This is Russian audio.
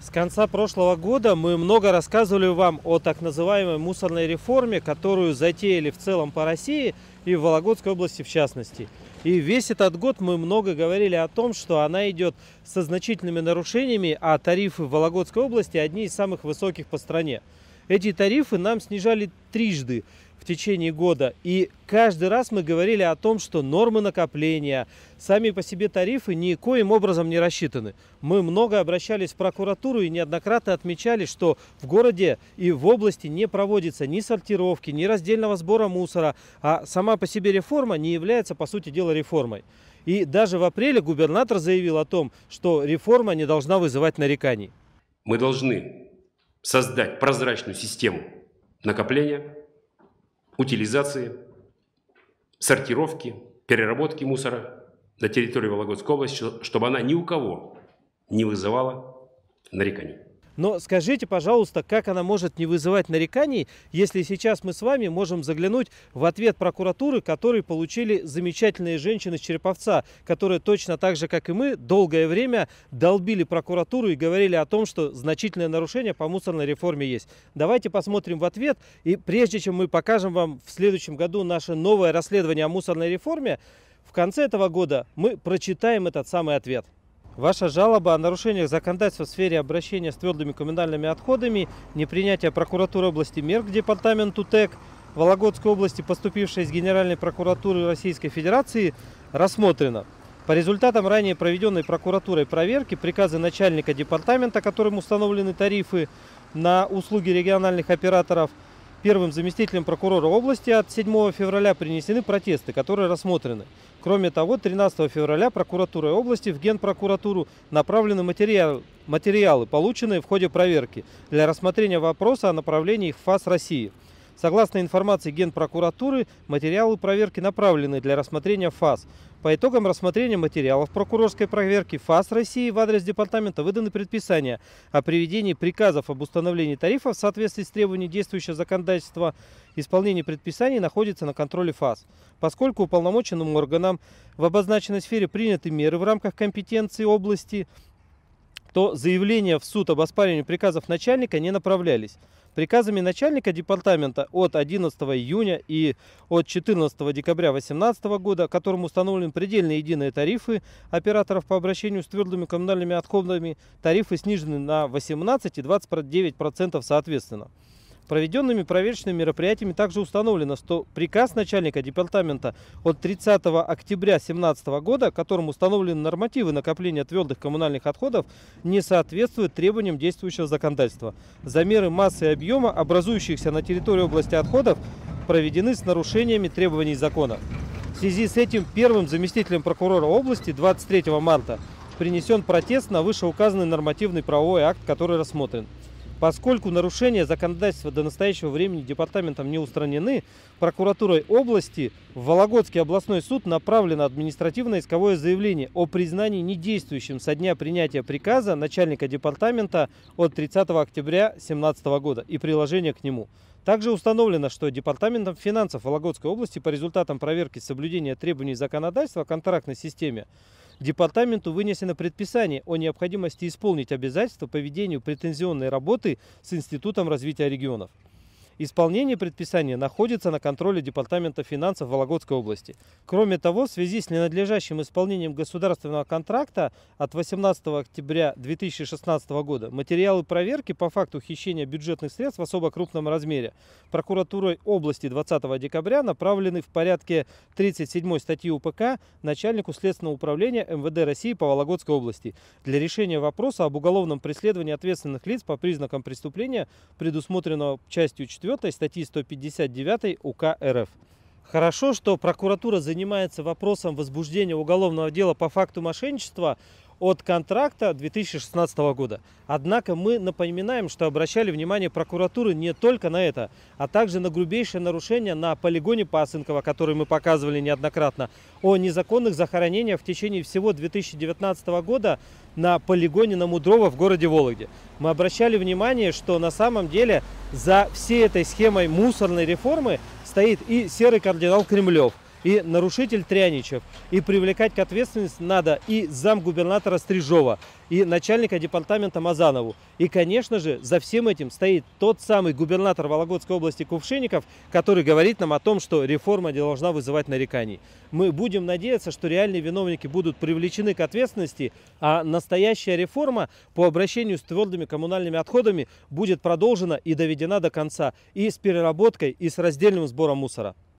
С конца прошлого года мы много рассказывали вам о так называемой мусорной реформе, которую затеяли в целом по России и в Вологодской области в частности. И весь этот год мы много говорили о том, что она идет со значительными нарушениями, а тарифы в Вологодской области одни из самых высоких по стране. Эти тарифы нам снижали трижды в течение года. И каждый раз мы говорили о том, что нормы накопления, сами по себе тарифы никоим образом не рассчитаны. Мы много обращались в прокуратуру и неоднократно отмечали, что в городе и в области не проводится ни сортировки, ни раздельного сбора мусора, а сама по себе реформа не является, по сути дела, реформой. И даже в апреле губернатор заявил о том, что реформа не должна вызывать нареканий. Мы должны создать прозрачную систему накопления, утилизации, сортировки, переработки мусора на территории Вологодской области, чтобы она ни у кого не вызывала нареканий. Но скажите, пожалуйста, как она может не вызывать нареканий, если сейчас мы с вами можем заглянуть в ответ прокуратуры, который получили замечательные женщины из Череповца, которые точно так же, как и мы, долгое время долбили прокуратуру и говорили о том, что значительное нарушение по мусорной реформе есть. Давайте посмотрим в ответ. И прежде чем мы покажем вам в следующем году наше новое расследование о мусорной реформе, в конце этого года мы прочитаем этот самый ответ. Ваша жалоба о нарушениях законодательства в сфере обращения с твердыми коммунальными отходами, непринятие прокуратуры области мер к департаменту ТЭК Вологодской области, поступившей из Генеральной прокуратуры Российской Федерации, рассмотрена. По результатам ранее проведенной прокуратурой проверки приказы начальника департамента, которым установлены тарифы на услуги региональных операторов, первым заместителем прокурора области от 7 февраля принесены протесты, которые рассмотрены. Кроме того, 13 февраля прокуратурой области в Генпрокуратуру направлены материалы, материалы, полученные в ходе проверки, для рассмотрения вопроса о направлении их в ФАС России. Согласно информации Генпрокуратуры, материалы проверки направлены для рассмотрения ФАС. По итогам рассмотрения материалов прокурорской проверки ФАС России в адрес департамента выданы предписания о приведении приказов об установлении тарифов в соответствии с требованиями действующего законодательства. Исполнение предписаний находится на контроле ФАС. Поскольку уполномоченным органам в обозначенной сфере приняты меры в рамках компетенции области, то заявления в суд об оспаривании приказов начальника не направлялись. Приказами начальника департамента от 11 июня и от 14 декабря 2018 года, которым установлены предельные единые тарифы операторов по обращению с твердыми коммунальными отходами, тарифы снижены на 18 и 29% соответственно. Проведенными проверочными мероприятиями также установлено, что приказ начальника департамента от 30 октября 2017 года, которым установлены нормативы накопления твердых коммунальных отходов, не соответствует требованиям действующего законодательства. Замеры массы и объема, образующихся на территории области отходов, проведены с нарушениями требований закона. В связи с этим первым заместителем прокурора области 23 марта принесен протест на вышеуказанный нормативный правовой акт, который рассмотрен. Поскольку нарушения законодательства до настоящего времени департаментом не устранены, прокуратурой области в Вологодский областной суд направлено административное исковое заявление о признании недействующим со дня принятия приказа начальника департамента от 30 октября 2017 года и приложение к нему. Также установлено, что Департаментом финансов Вологодской области по результатам проверки соблюдения требований законодательства о контрактной системе Департаменту вынесено предписание о необходимости исполнить обязательства по ведению претензионной работы с Институтом развития регионов. Исполнение предписания находится на контроле Департамента финансов Вологодской области. Кроме того, в связи с ненадлежащим исполнением государственного контракта от 18 октября 2016 года материалы проверки по факту хищения бюджетных средств в особо крупном размере прокуратурой области 20 декабря направлены в порядке 37 статьи УПК начальнику Следственного управления МВД России по Вологодской области для решения вопроса об уголовном преследовании ответственных лиц по признакам преступления, предусмотренного частью 4 4 статьи 159 УК РФ. Хорошо, что прокуратура занимается вопросом возбуждения уголовного дела по факту мошенничества от контракта 2016 года. Однако мы напоминаем, что обращали внимание прокуратуры не только на это, а также на грубейшее нарушение на полигоне Пасынкова, который мы показывали неоднократно, о незаконных захоронениях в течение всего 2019 года на полигоне на Мудрово в городе Вологде. Мы обращали внимание, что на самом деле за всей этой схемой мусорной реформы стоит и серый кардинал Кремлев – и нарушитель Тряничев. И привлекать к ответственности надо и замгубернатора Стрижова, и начальника департамента Мазанову. И, конечно же, за всем этим стоит тот самый губернатор Вологодской области Кувшинников, который говорит нам о том, что реформа не должна вызывать нареканий. Мы будем надеяться, что реальные виновники будут привлечены к ответственности, а настоящая реформа по обращению с твердыми коммунальными отходами будет продолжена и доведена до конца и с переработкой, и с раздельным сбором мусора.